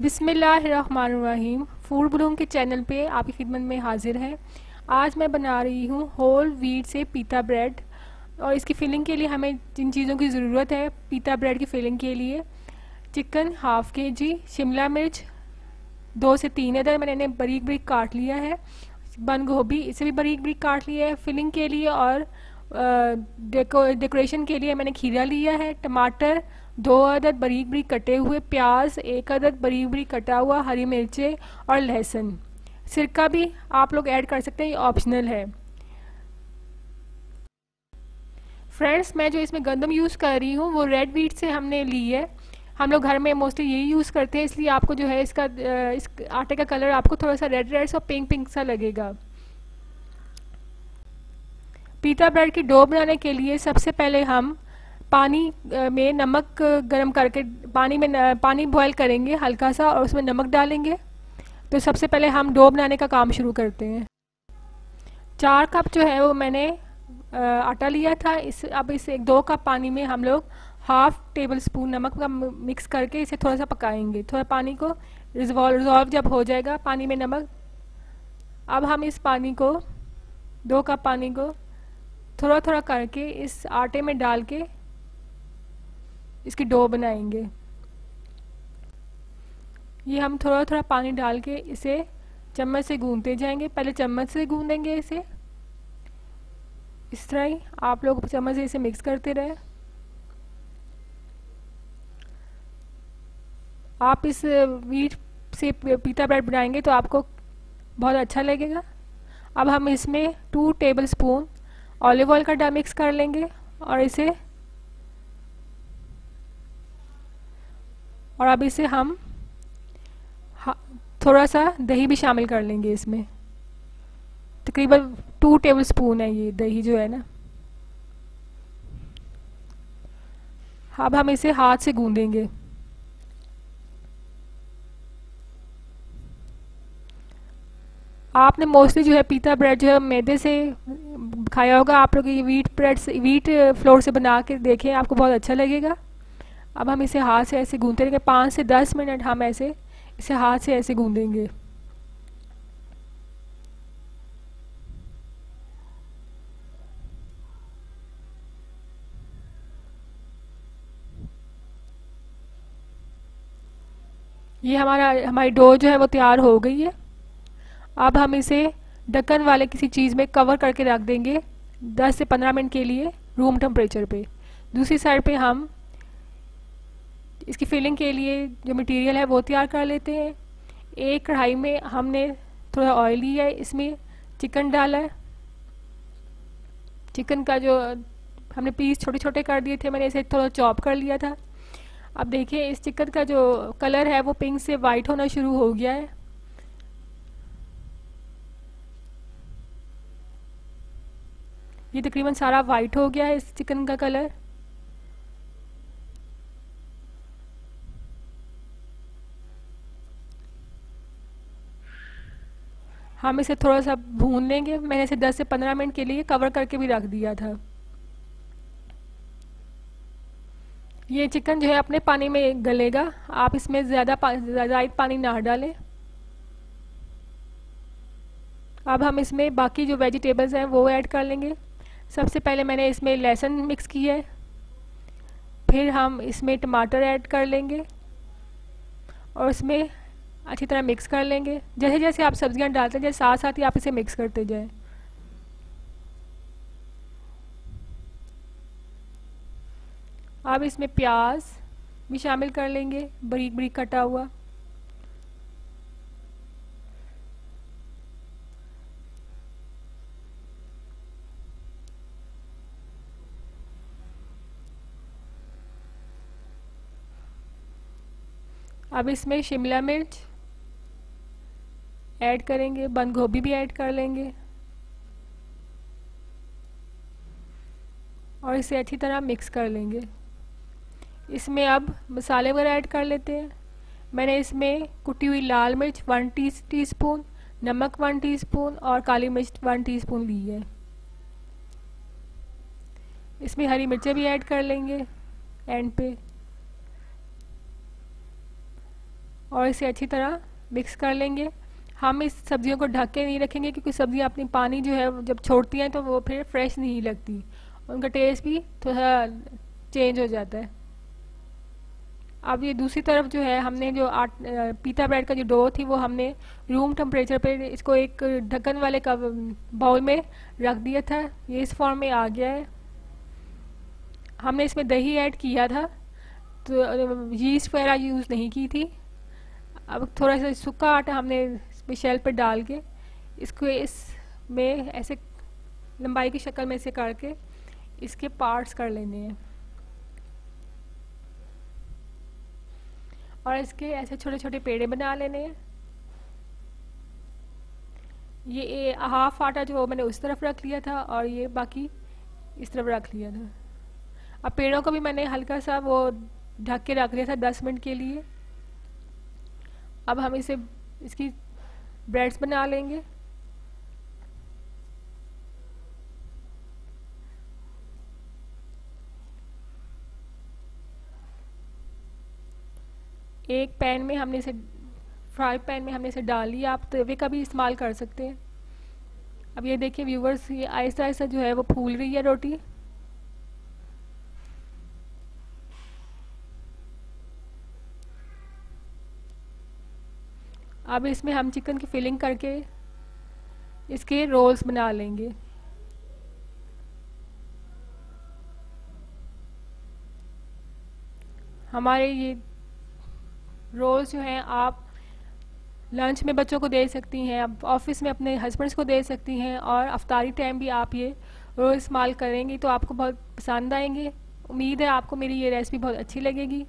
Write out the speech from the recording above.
बिसमीम food Bloom के channel पे आपकी खिदमत में हाजिर है। आज मैं बना रही हूँ होल वीट से पीता ब्रेड और इसकी फिलिंग के लिए हमें जिन चीज़ों की ज़रूरत है, पीता ब्रेड की फिलिंग के लिए। चिकन हाफ़ के जी शिमला मिर्च दो से तीन अदर मैंने इन्हें बारीक बारीक काट लिया है। बंद गोभी, इसे भी बारीक बारीक काट लिया है फिलिंग के लिए और डेको डेकोरेशन के लिए मैंने खीरा लिया है, टमाटर दो अदद बरीक बरीक कटे हुए प्याज, एक अदद बरीक बरीक कटा हुआ हरी मिर्चें और लहसुन। सिरका भी आप लोग ऐड कर सकते हैं, ये ऑप्शनल है। फ्रेंड्स, मैं जो इसमें गंदम यूज़ कर रही हूँ, वो रेड वीट से हमने ली है। हम लोग घर में मोस्टली यही यूज़ करते हैं, इसलिए आपको जो है इसका इस आटे का कलर आपको थोड़ा सा रेड रेड सा पिंक पिंक सा लगेगा। पीता ब्रेड की डो बनाने के लिए सबसे पहले हम पानी में नमक गर्म करके पानी में पानी बॉयल करेंगे हल्का सा और उसमें नमक डालेंगे। तो सबसे पहले हम डो बनाने का काम शुरू करते हैं। चार कप जो है वो मैंने आटा लिया था। इस, अब इस एक दो कप पानी में हम लोग हाफ़ टेबल स्पून नमक का मिक्स करके इसे थोड़ा सा पकाएँगे। थोड़ा पानी को रिजॉल्व रिजॉल्व जब हो जाएगा पानी में नमक। अब हम इस पानी को, दो कप पानी को थोड़ा थोड़ा करके इस आटे में डाल के इसकी डो बनाएँगे। ये हम थोड़ा थोड़ा पानी डाल के इसे चम्मच से गूंदते जाएँगे। पहले चम्मच से गूंदेंगे इसे। इस तरह ही आप लोग चम्मच से इसे मिक्स करते रहे। आप इस वीट से पीता ब्रेड बनाएँगे तो आपको बहुत अच्छा लगेगा। अब हम इसमें two tablespoon olive oil का डा मिक्स कर लेंगे और इसे और अब इसे हम थोड़ा सा दही भी शामिल कर लेंगे इसमें। तकरीबन टू टेबल स्पून है ये दही जो है ना। अब हम इसे हाथ से गूंदेंगे। आपने मोस्टली जो है पीता ब्रेड जो है मैदे से खाया होगा। आप लोग ये वीट ब्रेड से वीट फ्लोर से बना के देखें, आपको बहुत अच्छा लगेगा। अब हम इसे हाथ से ऐसे गूंदते रहेंगे पाँच से दस मिनट हम ऐसे, इसे हाथ से ऐसे गूंदेंगे ये हमारा, हमारी डो जो है वो तैयार हो गई है। अब हम इसे ढक्कन वाले किसी चीज़ में कवर करके रख देंगे 10 से 15 मिनट के लिए रूम टेम्परेचर पे। दूसरी साइड पे हम इसकी फिलिंग के लिए जो मटेरियल है वो तैयार कर लेते हैं। एक कढ़ाई में हमने थोड़ा ऑयल लिया है, इसमें चिकन डाला है। चिकन का जो, हमने पीस छोटे छोटे कर दिए थे, मैंने इसे थोड़ा चॉप कर लिया था। अब देखिए, इस चिकन का जो कलर है वो पिंक से वाइट होना शुरू हो गया है। ये तकरीबन सारा वाइट हो गया है इस चिकन का कलर हम इसे थोड़ा सा भून लेंगे। मैंने इसे 10 से 15 मिनट के लिए कवर करके भी रख दिया था। ये चिकन जो है अपने पानी में गलेगा। आप इसमें ज़्यादा पा, जायद पानी ना डालें। अब हम इसमें बाकी जो वेजिटेबल्स हैं वो ऐड कर लेंगे। सबसे पहले मैंने इसमें लहसुन मिक्स किया है। फिर हम इसमें टमाटर ऐड कर लेंगे। और इसमें अच्छी तरह मिक्स कर लेंगे। जैसे जैसे आप सब्ज़ियाँ डालते जाए, साथ साथ ही आप इसे मिक्स करते जाएँ। अब इसमें प्याज भी शामिल कर लेंगे, बरीक बरीक कटा हुआ। अब इसमें शिमला मिर्च ऐड करेंगे, बंद गोभी भी ऐड कर लेंगे। और इसे अच्छी तरह मिक्स कर लेंगे। इसमें अब मसाले वगैरह ऐड कर लेते हैं। मैंने इसमें कुटी हुई लाल मिर्च वन टी टीस्पून, नमक वन टीस्पून और काली मिर्च वन टीस्पून ली है। इसमें हरी मिर्चें भी ऐड कर लेंगे एंड पे। और इसे अच्छी तरह मिक्स कर लेंगे। हम इस सब्जियों को ढक के नहीं रखेंगे क्योंकि सब्ज़ियाँ अपनी पानी जो है जब छोड़ती हैं तो वो फिर फ्रेश नहीं लगती। उनका टेस्ट भी थोड़ा चेंज हो जाता है। अब ये दूसरी तरफ़ जो है, हमने जो आट पीता ब्रेड का जो डो थी, वो हमने रूम टेम्परेचर पे इसको एक ढक्कन वाले का बाउल में रख दिया था। ये इस फॉर्म में आ गया है। हमने इसमें दही ऐड किया था तो यीस्ट वगैरह यूज़ नहीं की थी। अब थोड़ा सा सूखा आटा हमने इसमें शेल पर डाल के, इसको इस में ऐसे लंबाई की शक्ल में से करके इसके पार्ट्स कर लेने हैं और इसके ऐसे छोटे छोटे पेड़े बना लेने हैं। ये हाफ़ आटा जो मैंने उस तरफ़ रख लिया था और ये बाकी इस तरफ़ रख लिया था। अब पेड़ों को भी मैंने हल्का सा वो ढक के रख लिया था दस मिनट के लिए। अब हम इसे, इसकी ब्रेड्स बना लेंगे। एक पैन में हमने इसे, फ्राई पैन में हमने इसे डाल लिया। आप तवे का भी इस्तेमाल कर सकते हैं। अब ये देखिए व्यूवर्स, ये आहिस्ता आहिस्ता जो है वो फूल रही है रोटी। अब इसमें हम चिकन की फिलिंग करके इसके रोल्स बना लेंगे। हमारे ये रोल्स जो हैं, आप लंच में बच्चों को दे सकती हैं, आप ऑफ़िस में अपने हस्बैंड्स को दे सकती हैं और अफ्तारी टाइम भी आप ये रोल इस्तेमाल करेंगी तो आपको बहुत पसंद आएँगे। उम्मीद है आपको मेरी ये रेसिपी बहुत अच्छी लगेगी।